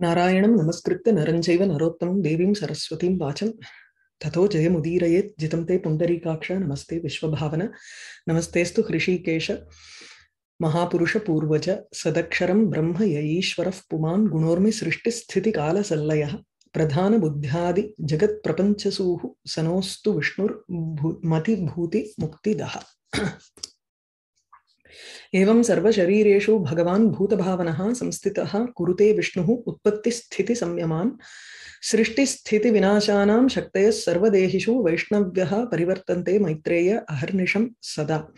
नारायणं नमस्कृत्य नरञ्चैव नरोत्तमं देवीं सरस्वतीं वाचं। ततो जयमुदीरयेत् जितं ते पुण्डरीकाक्ष, नमस्ते विश्वभावन। नमस्तेऽस्तु हृषीकेश महापुरुषपूर्वज सदक्षरं ब्रह्म य ईश्वरः पुमान् गुणोर्मि सृष्टिस्थितिकालसल्लयः। प्रधानबुद्ध्यादि जगत्प्रपञ्चसूः सनोऽस्तु विष्णुर्मतिभूतिमुक्तिदः एवं सर्वशरीरेषु भगवान् भूतभावनः संस्थितः कुरुते विष्णुः उत्पत्तिस्थितिसंयमान्, सृष्टिस्थितिविनाशानां शक्तयः सर्वदेहिषु वैष्णव्यः परिवर्तन्ते मैत्रेय अहर्निशं सदा।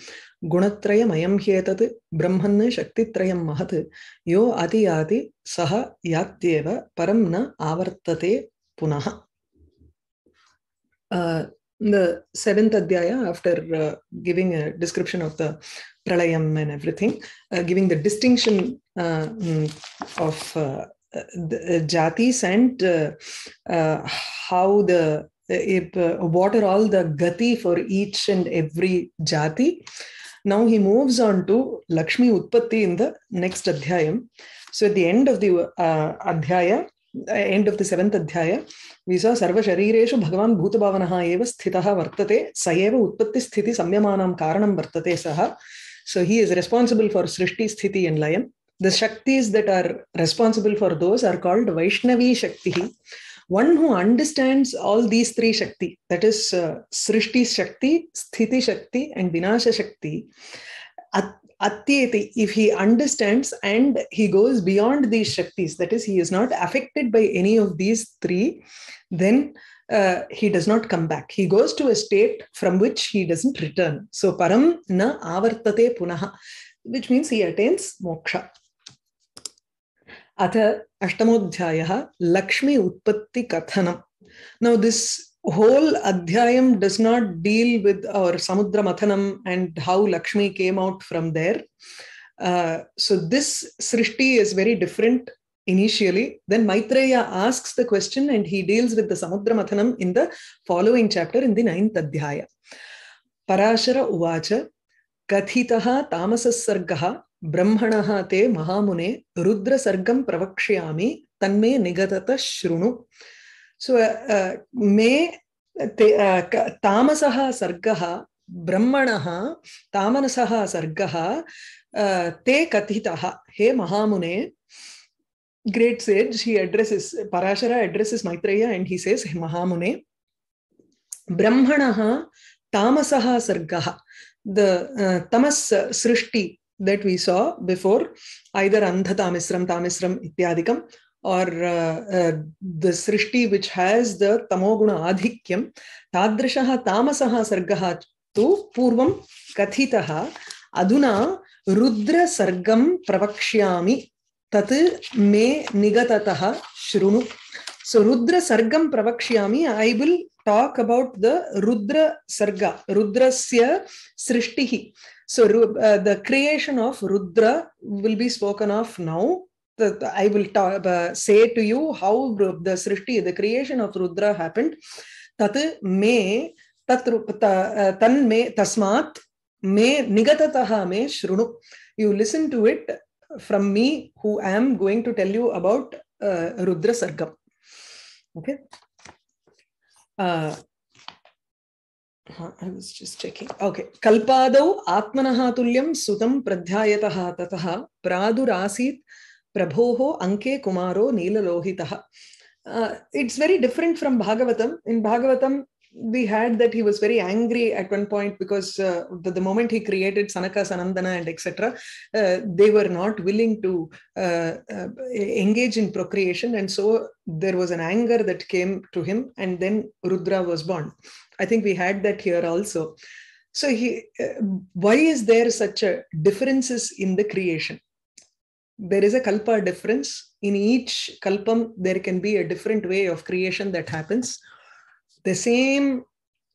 गुणत्रयमयं ह्येतत् ब्रह्मन् शक्तित्रयं महत्, यो अतियाति सः यात्येव परं न आवर्तते पुनः। Uh, the seventh adhyaya, after uh, giving a description of the pralayam and everything, uh, giving the distinction uh, of the jatis and how the if, what are all the gati for each and every jati. Now he moves on to Lakshmi Utpatti in the next adhyayam. So at the end of the adhyaya, end of the seventh adhyaya विस सर्व शरीरेषु भगवान भूत भावनः एव स्थितः वर्तते स एव उत्पत्ति स्थिति सम्यमानं कारणं वर्तते सह so he is responsible for srishti sthiti and layam the shaktis that are responsible for those are called Vaishnavi shakti one who understands all these three shakti that is srishti shakti sthiti shakti and विनाश शक्ति Atyeti, if he understands and he goes beyond these Shaktis, that is, he is not affected by any of these three, then uh, he does not come back. He goes to a state from which he doesn't return. So, param na avartate punaha, which means he attains moksha. Atha ashtamodhyayah, Lakshmi utpatti kathanam. Now, this whole adhyayam does not deal with our samudra mathanam and how lakshmi came out from there. Uh, so this srishti is very different initially. Then maitreya asks the question and he deals with the samudra mathanam in the following chapter in the ninth adhyaya. Parashara uvacha kathitaha tamasasargaha brahmanah te mahamune rudra sargam pravakshayami tanme nigatata shrunu. सो मे तामसः सर्गः ब्रह्मणः तामनसः सर्गः ते कथितः हे महामुने great sage he addresses Parashara addresses Maitreya and he says महामुने ब्रह्मण तामसः सर्गः the tamasa srishti that we saw before either andhatamisram tamisram इत्यादिकं or the srishti which has the tamoguna adhikyam तादृशः तामसः सर्गः तु पूर्वं कथितः अधुना रुद्र सर्गं प्रवक्ष्यामि तत् मे निगततः शृणु सो रुद्र सर्गं प्रवक्ष्यामि I will talk about the Rudra sarga Rudra से srishti so the creation of Rudra will be spoken of now The, the, I will talk, uh, say to you how the Srishti, the creation of Rudra happened. Tat me, tat, tan me, tasmat me, nigatataha me shrunu. You listen to it from me who am going to tell you about uh, Rudra Sargam. Okay. Uh, I was just checking. Okay. Kalpadau Atmanaha Tulyam Sutam Pradhyayataha Tataha Pradurasit Prabhoho Anke Kumaro Neelalohitaha. Uh, it's very different from Bhagavatam. In Bhagavatam, we had that he was very angry at one point because uh, the, the, moment he created Sanaka, Sanandana, and etc., uh, they were not willing to uh, engage in procreation. And so there was an anger that came to him, and then Rudra was born. I think we had that here also. So he, why is there such a differences in the creation? There is a kalpa difference. In each kalpam, there can be a different way of creation that happens the same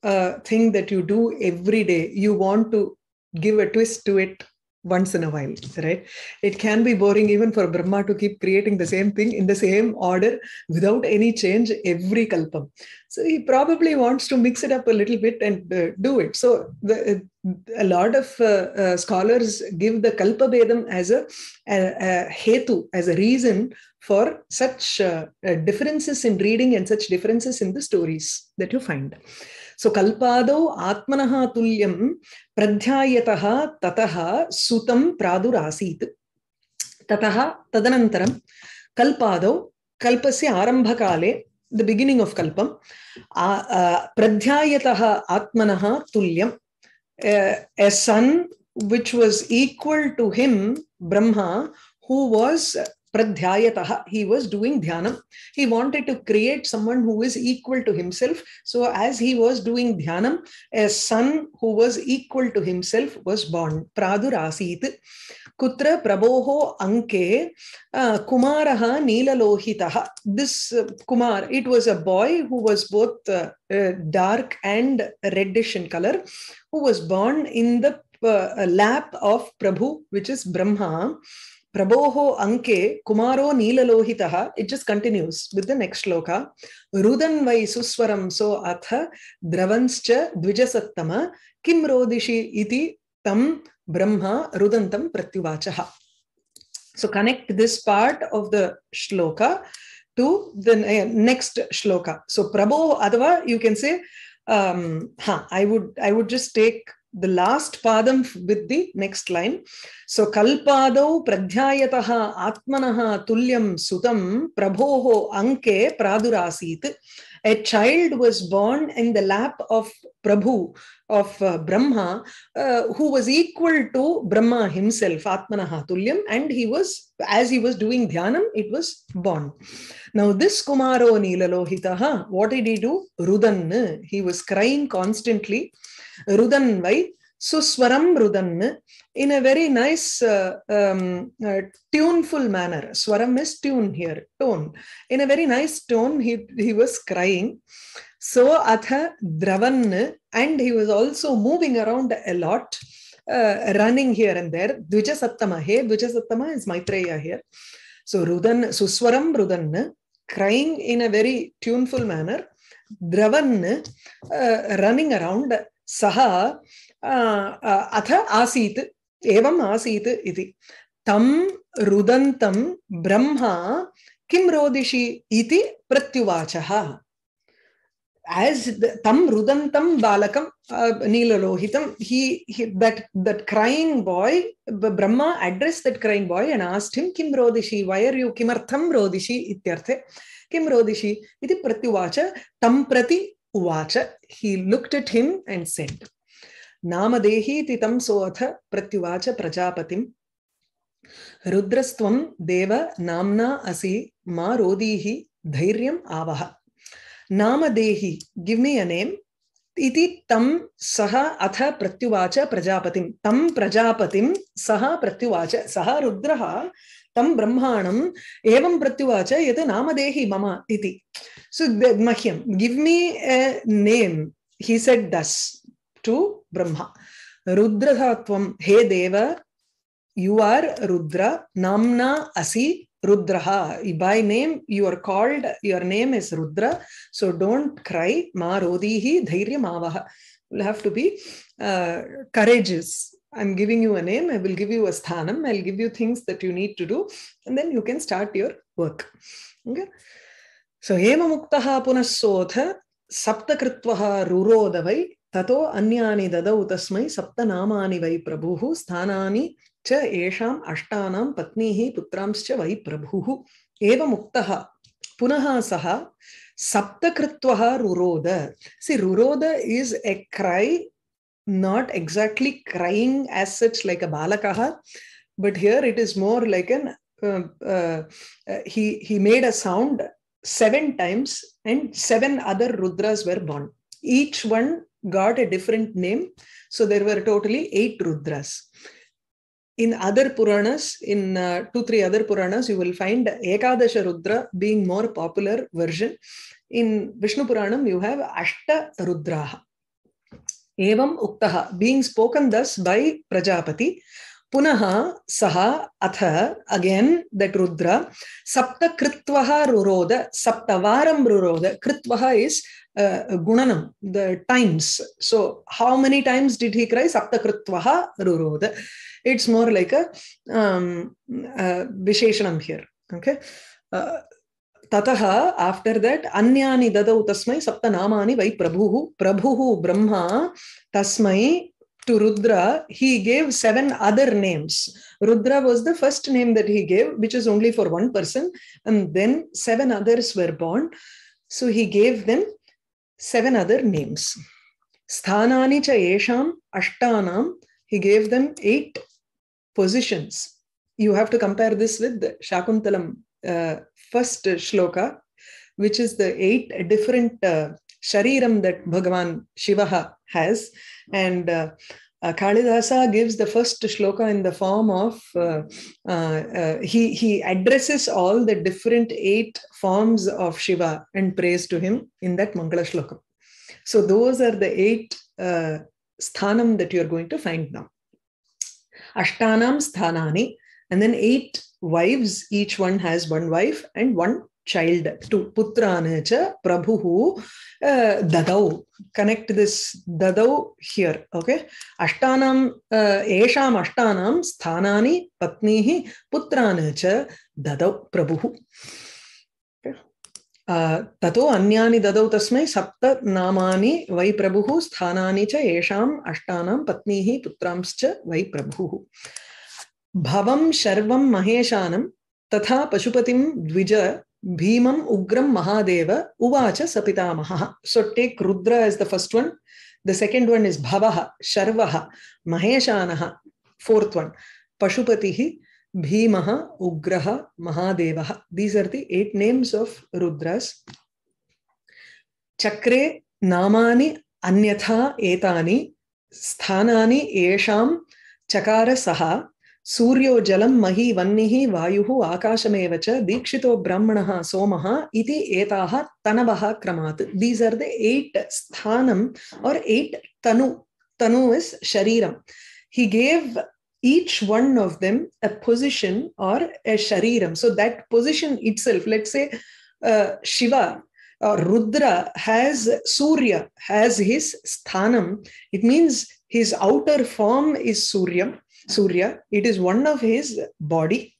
uh, thing that you do every day you want to give a twist to it once in a while, right? It can be boring even for Brahma to keep creating the same thing in the same order without any change every kalpam. So he probably wants to mix it up a little bit and uh, do it. So the, a lot of uh, uh, scholars give the kalpa bedam as a, a, a hetu, as a reason for such uh, differences in reading and such differences in the stories that you find. So कल्पादौ आत्मनः तुल्यं प्रध्यायतः ततः सुतं प्रादुरासीत् ततः तदनन्तरं कल्पादौ कल्पस्य आरम्भकाले द बिगिनिङ्ग् आफ् कल्पं प्रध्यायतः आत्मनः तुल्यं a son which was equal to him, Brahma, who was pradhyayataha he was doing dhyanam. He wanted to create someone who is equal to himself. So as he was doing dhyanam a son who was equal to himself was born. Pradur asit kutra prabhoho anke uh, kumaraha neelalohitaha. This uh, kumar it was a boy who was both uh, dark and reddish in color who was born in the lap of prabhu which is brahma प्रभो अंके कुमारो नीललोहित it just continues with the next shloka रुदन वै सुस्वरम सो अथ द्रवंश्च द्विजसत्तम किम रोदिषि तम ब्रह्म रुदंतम प्रत्युवाच। So connect this part of the shloka to the next shloka so प्रभो अथवा यू कैन से हाँ I would I just take the last padam with the next line. So kalpadau pradhyayataha atmanaha tulyam sutam prabhoho anke pradurasit. A child was born in the lap of Prabhu, of uh, Brahma, uh, who was equal to Brahma himself, Atmanaha Tulyam, and he was, as he was doing dhyanam, it was born. Now, this Kumaro Neelalohitaha, what did he do? Rudan, he was crying constantly. Rudan Vai, Suswaram Rudan, in a very nice, uh, um, uh, tuneful manner. Swaram is tune here, tone. In a very nice tone, he, he was crying. So, Atha Dravan, and he was also moving around a lot, uh, running here and there. Dvijasattama, hey, Dvijasattama is Maitreya here. So, Rudan, Suswaram Rudan, crying in a very tuneful manner. Dravan, uh, running around. सः अथ आसीत् एवम् आसीत् इति तं रुदन्तं ब्रह्मा किं रोदिषि इति प्रत्युवाचः as the, tam rudantam balakam uh, neelalohitam he, he that that crying boy brahma addressed that crying boy and asked him kim rodishi why are you kimartham rodishi ityarthe kim rodishi iti pratyuvacha tam prati Uvacha, he looked at him and said, Namadehi titam soatha pratyuvacha prajapatim. Rudrastvam deva namna asi ma rodihi dhairyam avaha. Namadehi, give me a name. Iti tam saha atha pratyuvacha prajapatim. Tam prajapatim saha pratyuvacha. Saha rudraha तं ब्रह्माणम् एवं प्रत्युवाच यत् नामदेहि मम इति so मह्यं give me a name he said thus to Brahma. Rudrathatvam, hey Deva, you are Rudra, Namna Asi Rudraha. By name, you are called, your name is Rudra. So don't cry. Ma Rodihi Dhairyam Avaha. You'll have to be uh, courageous. I'm giving you a name. I will give you a sthanam. I'll give you things that you need to do. And then you can start your work. Okay. So, Ema Muktaha Punasodha Saptakritvaha Rurodavai ततो अन्यानि ददौ तस्मै सप्तनामानि वै प्रभुः स्थानानि च येषाम् अष्टानां पत्नीः पुत्रांश्च वै प्रभुः एवमुक्तः पुनः सः सप्तकृत्वः रुरोद सि रुरोद is a cry not exactly crying as such like a balakaha but here it is more like an uh, uh, uh, he he made a sound seven times and seven other rudras were born each one got a different name. So there were totally eight Rudras. In other Puranas, in uh, two, three other Puranas, you will find Ekadasha Rudra being more popular version. In Vishnu Puranam, you have Ashta Rudraha. Evam Uktaha, being spoken thus by Prajapati. पुनः सः अथ again that Rudra सप्तकृत्वः रुरोद सप्तवारं रुरोद कृत्वः is gunanam the times so how many times did he cry सप्तकृत्वः रुरोद. It's more like visheshanam here okay ततः after that अन्यानि ददौ तस्मै सप्तनामानि वै प्रभुः प्रभुः ब्रह्मा तस्मै to Rudra, he gave seven other names. Rudra was the first name that he gave, which is only for one person, and then seven others were born. So he gave them seven other names. Sthanani cha yesham ashtanam, he gave them eight positions. You have to compare this with the Shakuntalam uh, first shloka, which is the eight different uh, shariram that Bhagavan Shiva has. And uh, uh, Kalidasa gives the first shloka in the form of uh, he he addresses all the different eight forms of Shiva and prays to him in that Mangala shloka. So those are the eight sthanam that you are going to find now. Ashtanam sthanani, and then eight wives. Each one has one wife and one child to putrana cha prabhu uh, dadau connect this dadau here okay ashtanam uh, esham ashtanam sthanani patnihi putrana cha dadau prabhu ततो अन्यानि ददौ तस्मै सप्त नामानि वै प्रभुः स्थानानि च येषाम् अष्टानां पत्नीः पुत्रांश्च वै प्रभुः भवम शर्वं महेशानं तथा पशुपतिं द्विज भीमं उग्रं महादेव उवाच सपितामहः। So take Rudra is the first one the second one is Bhava, Sharva, Maheshana fourth one Pashupati, Bhima, Ugra, Mahadeva. These are the eight names of Rudra's चक्रे नामानि अन्यथा एतानि, स्थानानि येषां चकार सह सूर्यो जलं मही वह्निः वायुः आकाशमेव च दीक्षितो ब्राह्मणः सोमः इति एताः तनवः क्रमात् these are the eight sthanam or eight tanu tanu is shariram he gave each one of them a position or a shariram so that position itself let's say uh, shiva or rudra has surya has his sthanam it means his outer form is surya Surya. It is one of his body.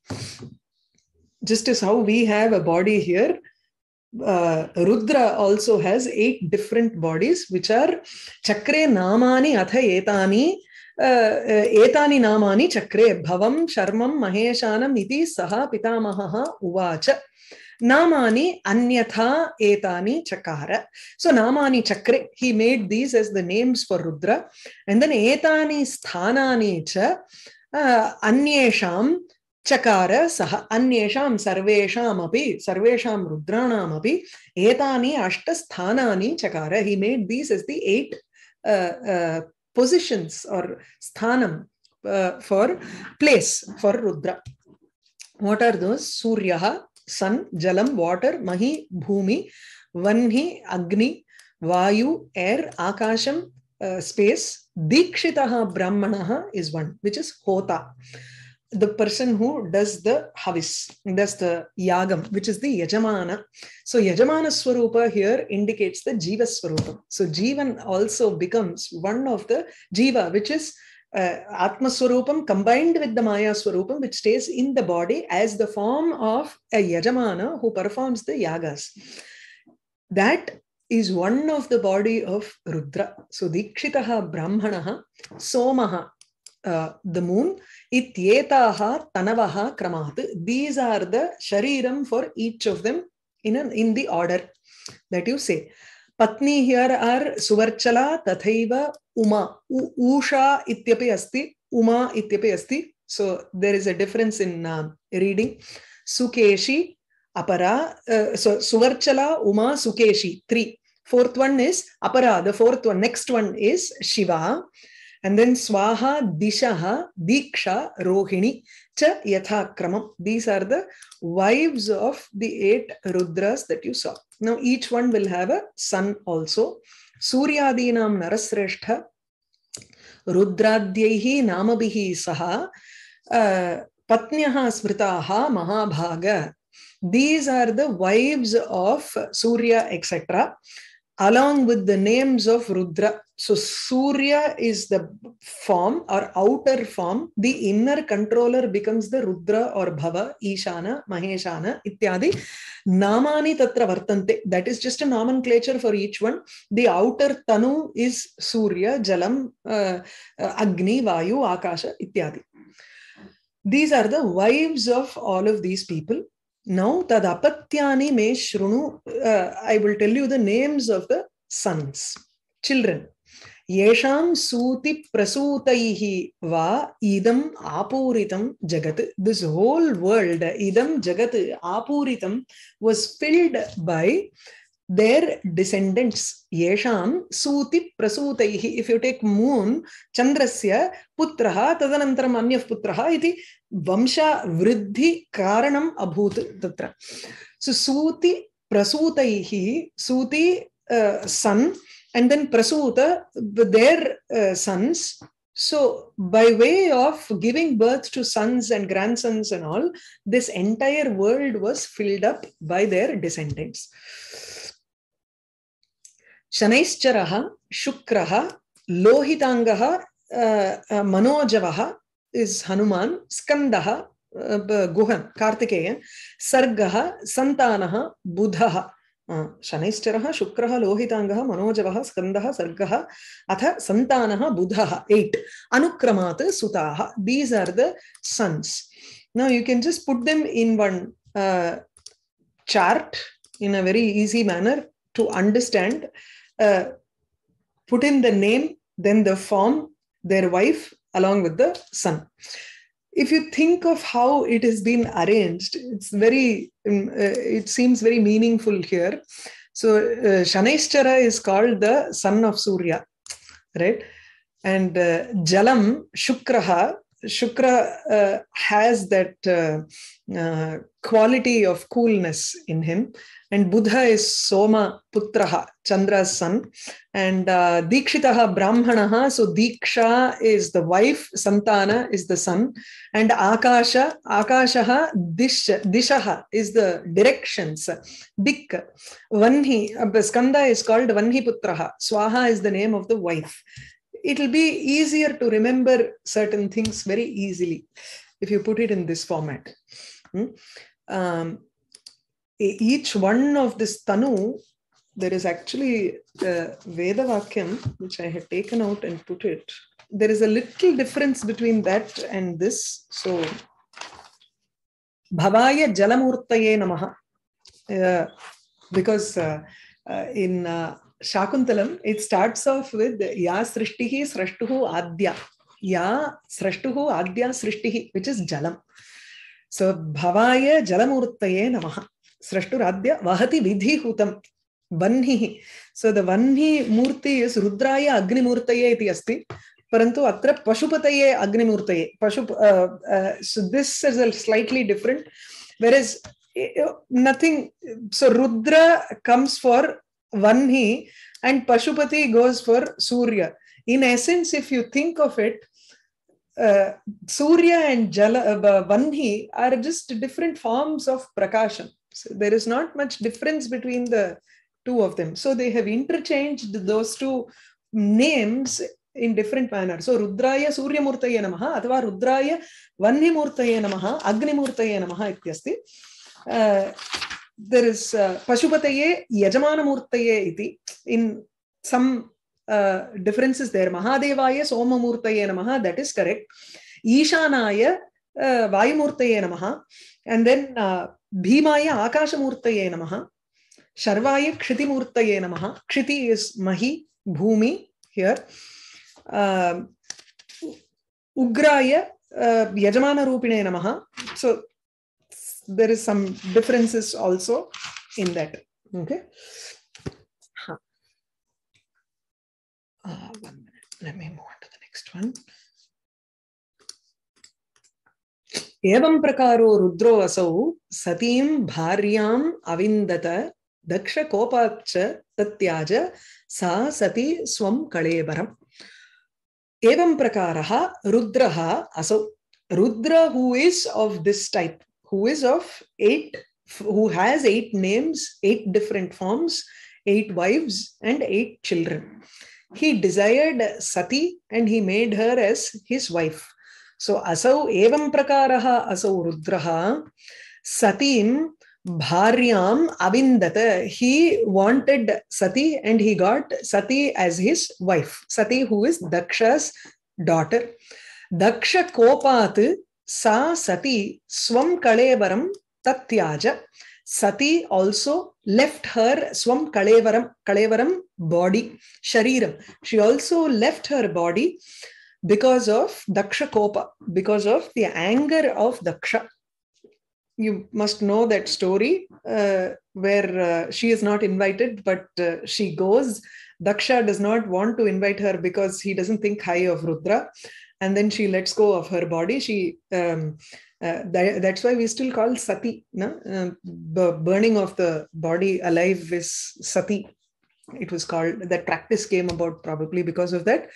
Just as how we have a body here, uh, Rudra also has eight different bodies, which are Chakre Namani Atha Etani. एतानि नामानि चक्रे भवं शर्मं महेशानम् इति सः पितामहः उवाच नामानि अन्यथा etani chakara so namani chakre he made these as the names for rudra and then etani sthanani cha uh, anyesham चकार सः अन्येषां सर्वेषामपि सर्वेषां रुद्राणामपि एतानि अष्टस्थानानि चकार he made these is the eight positions or sthanam uh, for place for Rudra. What are those? Sun jalam water mahi भूमि वह्नि अग्नि वायु air akasham space dikshita brahmana is one which is hota the person who does the havis does the yagam which is the yajamana so yajamana स्वरूप here indicates the jiva swarupa so jivan also becomes one of the jiva which is uh, Atma Swarupam combined with the Maya Swarupam, which stays in the body as the form of a Yajamana who performs the yagas. That is one of the body of Rudra. So Dikshitaha Brahmanaha, Somaha, uh, the moon, Ityetaha Tanavaha Kramat. These are the Shariram for each of them in, an, in the order that you say. Patni here are Suvarchala तथैव उमा ऊषा इत्यपि अस्ति, उमा इत्यपि अस्ति. So there is a difference in reading Sukeshi, Apara so Suvarchala, Uma, Sukeshi three fourth one is Apara. The fourth one next one is Shiva. And then Swaha, Dishaha, Diksha, Rohini, Cha, yathakramam These are the wives of the eight Rudras that you saw. Now each one will have a son also. Suryadinam Narasreshtha, Rudradhyaihi Namabihi Saha, uh, Patnyaha Smritaha Mahabhaga. These are the wives of Surya, etc along with the names of rudra. So surya is the form or outer form. The inner controller becomes the rudra or bhava ishana maheshana ityadi. Namani tatra vartante. That is just a nomenclature for each one. The outer tanu is surya jalam uh, uh, agni vayu akasha ityadi. These are the wives of all of these people now, Tadapatyani me shrunu, uh, I will tell you the names of the sons, children. Yesham suti prasutaihi va idam apuritam jagat. This whole world, idam jagat apuritam, was filled by their descendants. Yesham suti prasutaihi. If you take moon, chandrasya putraha tadanantaram anyav putraha iti वंशवृद्धिकारणम् अभूत् तत्र सो सूति प्रसूतैः सूति सन् and then Prasuta, their uh, sons. So, by way of giving birth to sons and grandsons and all, this entire world was filled up by their descendants. Shanaischaraha, Shukraha, Lohitangaha, uh, uh, Manojavaha, is Hanuman Skanda Guhan Kartikeya सर्गः सन्तानः बुधः शनैश्चरः शुक्रः लोहिताङ्गः मनोजवः स्कन्दः सर्गः अथ सन्तानः बुधः at अनुक्रमात् सुताः these are the sons Now you can just put them in one uh, chart in a very easy manner to understand uh, put in the name, then the form, their wife, along with the sun If you think of how it has been arranged, it's very, um, uh, it seems very meaningful here. So, uh, is called the son of Surya, right? And uh, Jalam, Shukraha, Shukra uh, has that uh, quality of coolness in him and Budha is Soma Putraha, Chandra's son, and uh, Dikshitaha Brahmanaha. So Diksha is the wife, Santana is the son, and Akasha, Akashaha, Dish, Dishaha is the directions. Dik, Vanhi, Skanda is called Vanhi Putraha. Swaha is the name of the wife. It'll be easier to remember certain things very easily if you put it in this format. Hmm? Um, each one of this tanu, there is actually a Veda which I had taken out and put it. There is a little difference between that and this. So, Bhavaya Jalamurtaye Namaha. Uh, because uh, uh, in Shakuntalam, Shakuntalam it starts off with या सृष्टिः सृष्टुः आद्या, या सृष्टुः आद्या सृष्टि which is जलम. सो भवाय जलमूर्त नम. सृष्टुराद्य वहति विधिहूतं वह्निः. So the वह्नि Murthy is रुद्राय अग्निमूर्त अस्त परंतु अत्र पशुपत अग्निमूर्त पशु so this is slightly different where is nothing so Rudra comes for Vanhi and Pashupati goes for Surya. In essence, if you think of it, uh, Surya and Jala, uh, Vanhi are just different forms of Prakashan. So there is not much difference between the two of them. So they have interchanged those two names in different manner. So Rudraya Surya Murtaye Namaha Athava Rudraya Vanhi Murtaye Namaha Agni Murtaye Namaha Ityasti. Uh, there is uh, Pashupataye Yajamana Murtaye iti. In some uh, differences there. Mahadevaya Soma Murtaye Namaha, that is correct. Ishanaya uh, Vayumurtaye Namaha. And then uh, भीमाय आकाशमूर्तये नमः शर्वाय क्षितिमूर्तये नमः Kshitiz is मही भूमि here उग्राय यजमान रूपिणे नमः so there is some differences also in that okay huh. uh, one minute let me move on to the next one एवं प्रकारो रुद्रो असौ सतीं भार्याम् अविन्दत दक्षकोपाच्च तत्याज सा सती स्वं कळेबरम् एवं प्रकारः रुद्रः असौ Rudra, who is of this type, who is of eight, who has eight names, eight different forms, eight wives, and eight children. He desired Sati and he made her as his wife. So asau evam prakaraha asau rudraha satim bharyam abindata. He wanted Sati and he got Sati as his wife. Sati who is Daksha's daughter. Daksha kopat sa Sati swam kalevaram tatyaja. Sati also left her swam kalevaram, kalevaram body, shariram. She also left her body because of Daksha Kopa, because of the anger of Daksha. You must know that story uh, where uh, she is not invited, but uh, she goes. Daksha does not want to invite her because he doesn't think high of Rudra. And then she lets go of her body. She um, uh, that, that's why we still call sati no? Uh, b- burning of the body alive is sati it was called that practice came about probably because of that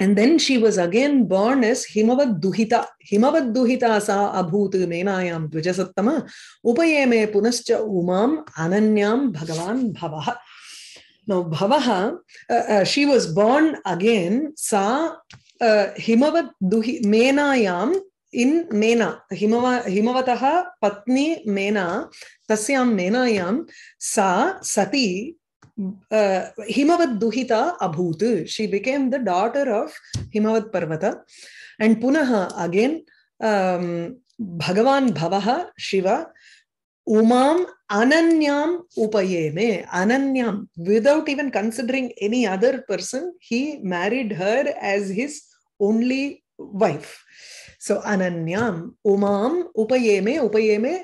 and then she was again born as Himavad Duhita. Himavad Duhita sa abhut menayam dvijasattama upayeme punascha umam ananyam bhagavan bhavaha. Now, Bhavaha, uh, uh, she was born again, sa हिमवत् दुहि मेनायाम् in Mena, हिमव, हिमवतः पत्नी मेना, तस्यां मेनायां, सा सती हिमवत् दुहिता अभूत्। She became the daughter of Himavat parvata and पुनः अगेन् भगवान् भवः, शिव उमाम अनन्याम उपये में अनन्याम without even considering any other person he married her as his only wife so अनन्याम उमाम उपये में उपये में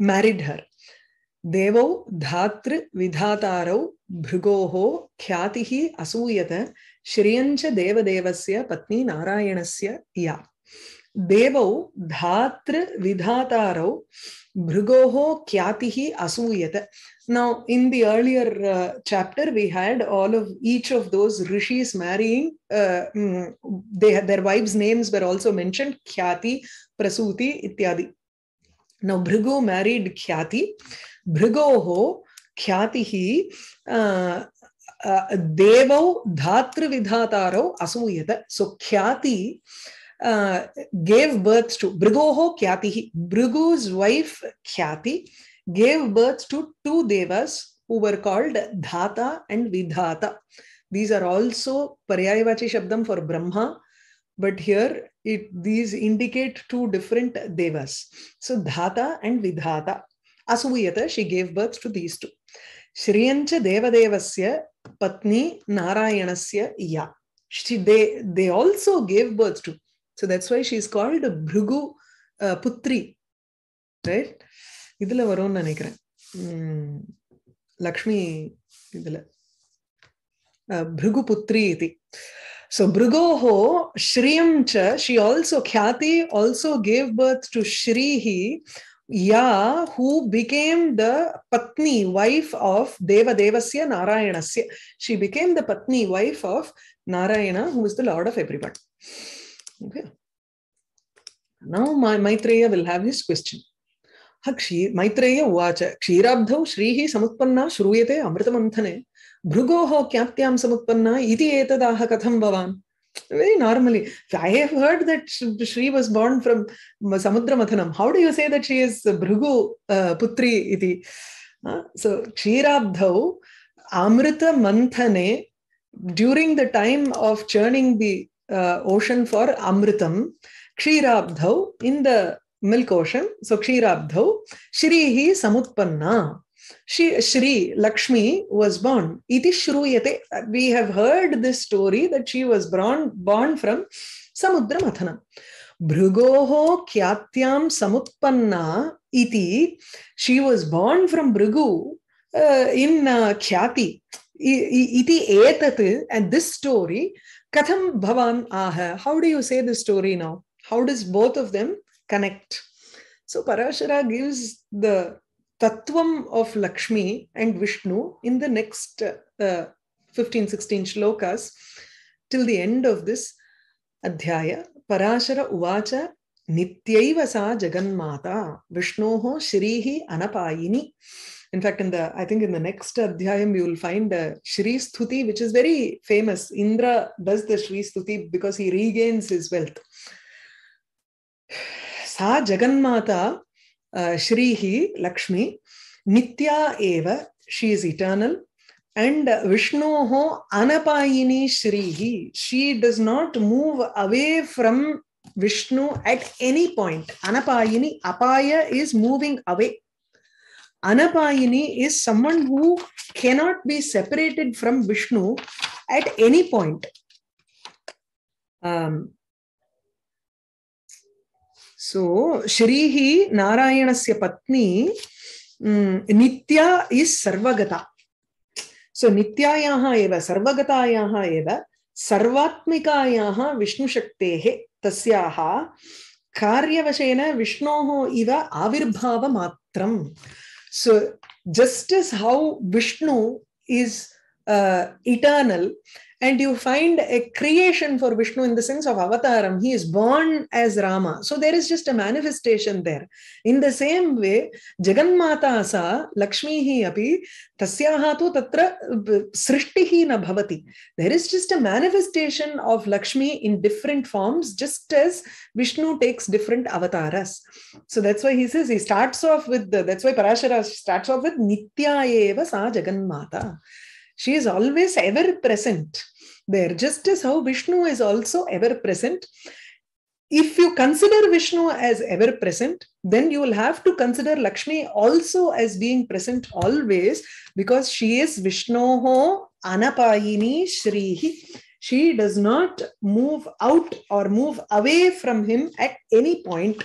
मैरिड हर देव धातृ विधातार भृगो ख्याति असूयत श्रियं देवदेवस्य पत्नी नारायण से या। देव धात्र विधातार भृगो ख्याति असूयत. Now in the earlier chapter we had all of each of those rishis marrying their wives names were also mention Khyati, Prasuti इत्यादि. नौ भृगो मैरिड ख्याति, भृगो uh, uh, ख्याति देव धातृ विधातारो असूयत. सो ख्याति uh, gave birth to Bhrigoho Khyatihi. Bhrigu's wife Khyati gave birth to two devas who were called Dhata and Vidhata. These are also Paryayavachi Shabdam for Brahma, but here it these indicate two different devas. So Dhata and Vidhata. Asuyata, she gave birth to these two. Shriyancha Devadevasya Patni Narayanasya Ya. She, they, they also gave birth to. So that's why she's called Bhrigu uh, Putri. Right? இதுல வரும்னு நினைக்கிறேன் லக்ஷ்மி இதுல பிருகுபுத்ரி இது So Bhrigoho Shriyam cha, she also Khyati also gave birth to Shrihi, Ya, who became the Patni, wife of Deva Devasya Narayanasya. She became the Patni, wife of Narayana, who is the Lord of everyone. Okay. Now my Maitreya will have his question. क्षी Maitreya उवाच क्षीराब्धौ श्रीः समुत्पन्ना श्रूयते अमृतमन्थने भृगोः क्याप्त्यां समुत्पन्ना इति एतदाह कथं भवान् very normally i have heard that shri was born from samudra mathanam how do you say that she is bhrigu uh, putri iti uh, so kshirabdhau amrita manthane during the time of churning the uh, ocean for amritam kshirabdhau in the milk ocean. So Kshirabdhau, Shrihi Samutpanna. She, Shri Lakshmi was born. Iti Shruyate. We have heard this story that she was born, born from Samudra Mathanam. Bhrugoho Kyatyam Samutpanna iti. She was born from Bhrigu uh, in uh, Khyati. Iti etat. And this story, Katham Bhavan Aha. How do you say this story now? How does both of them connect. So Parashara gives the Tattvam of Lakshmi and Vishnu in the next uh, 15, 16 shlokas till the end of this. अध्याय पराशर उवाच नित्यैव सा जगन्माता विष्णोः श्रीः अनपायिनी in fact in the i think in the next adhyayam you will find uh, shri stuti which is very famous. Indra does the shri stuti because he regains his wealth. Jaganmata uh, shrihi lakshmi nitya eva she is eternal. And vishnoho anapayini shrihi she does not move away from vishnu at any point. Anapayini apaya is moving away Anapayini is someone who cannot be separated from Vishnu at any point. Um, so, Shrihi Narayanasya Patni Nitya is Sarvagata. सो नित्यायाः एव सर्वगतायाः एव सर्वात्मिकायाः विष्णुशक्तेः तस्याः कार्यवशेन विष्णोः इव आविर्भावमात्रम् So, just as how Vishnu is uh, eternal, and you find a creation for Vishnu in the sense of avataram, he is born as Rama. So, there is just a manifestation there. In the same way, Jagannmata sa Lakshmi Lakshmihi api tasyaha tu tatra uh, srishtihi na bhavati. There is just a manifestation of Lakshmi in different forms, just as Vishnu takes different avatars. So that's why he says he starts off with the, that's why Parashara starts off with Nitya eva sa Jagannmata. She is always ever present there, just as how Vishnu is also ever present. If you consider Vishnu as ever present, then you will have to consider Lakshmi also as being present always because she is Vishnoho Anapayini Shrihi. She does not move out or move away from him at any point.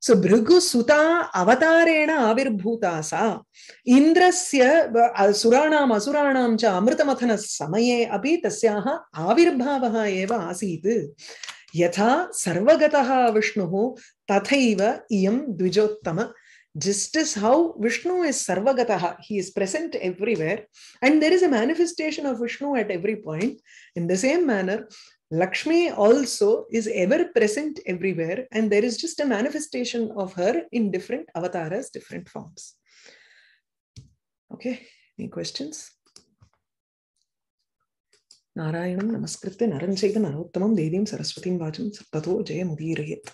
Suta avatarena avirbhuta sa Indrasya suranam asuranam cha amritamatana samaye api tasyaha avirbhavaha eva asit yatha sarvagataha vishnuhu tathaiva iyam dvijottama just as how Vishnu is Sarvagataha, he is present everywhere, and there is a manifestation of Vishnu at every point. In the same manner, Lakshmi also is ever present everywhere, and there is just a manifestation of her in different avatars, different forms. Okay, any questions? नारायणं नमस्कृत्य नरं चैव नरोत्तमं देवीं सरस्वतीं वाचं ततो जयमुदीरयेत्